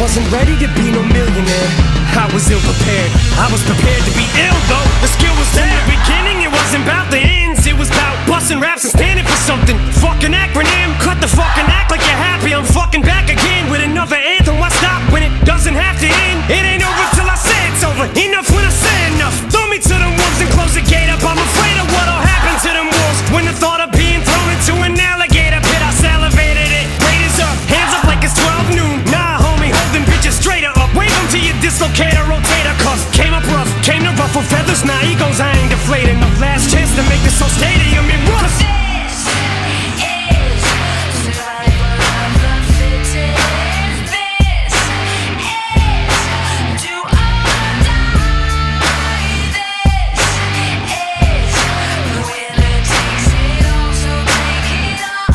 Wasn't ready to be no millionaire. I was ill prepared. I was prepared to be ill though. The skill was there. In the beginning, came to ruffle feathers. Nah, egos, I ain't deflating. No last chance to make this whole stadium it rough. This is survival of the fittest. This is do or die. This is the winner takes it all, so take it all.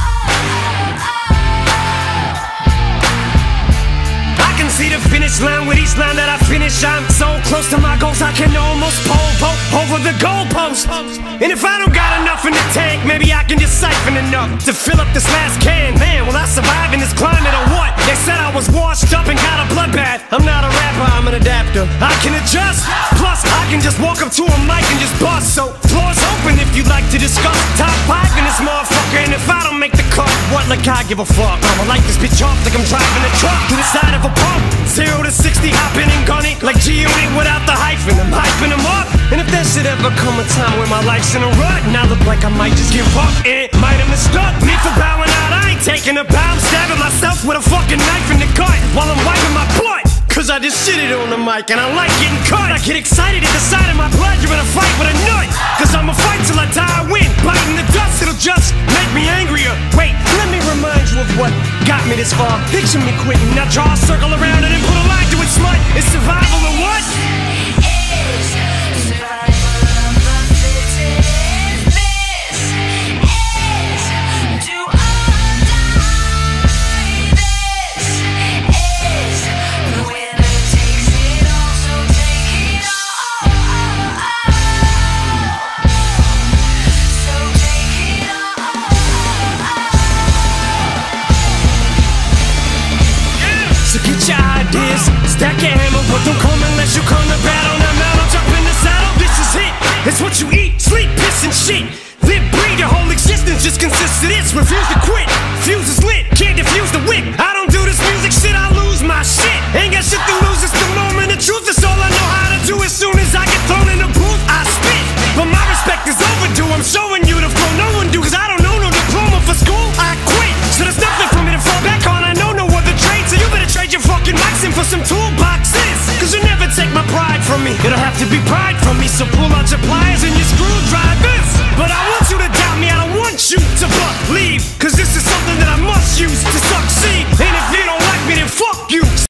I can see the finish line with each line that I finish. I'm so close to my goals, I can almost pole vault over the goalpost. And if I don't got enough in the tank, maybe I can just siphon enough to fill up this last can. Man, will I survive in this climate or what? They said I was washed up and got a bloodbath. I'm not a rapper, I'm an adapter. I can adjust. Plus, I can just walk up to a mic and just bust. So, floor's open if you'd like to discuss. Top five in this motherfucker, and if I don't make the cut, what like I give a fuck? I'ma light this bitch off like I'm driving a truck to the side of a pump. Zero without the hyphen. I'm hyping them up. And if there should ever come a time where my life's in a rut, and I look like I might just give up, it might have mistook me for bowing out. I ain't taking a bow, I'm stabbing myself with a fucking knife in the gut while I'm wiping my butt. Cause I just shit it on the mic and I like getting cut. I get excited at the sight of my blood. You're in a fight with a nut. Cause I'ma fight what got me this far. Picture me quitting. Now draw a circle around it and put a line to it, smut. It's survival or what? Ideas, stack your hammer, but don't come unless you come to battle. Take my pride from me. It'll have to be pride from me, so pull out your pliers and your screwdrivers. But I want you to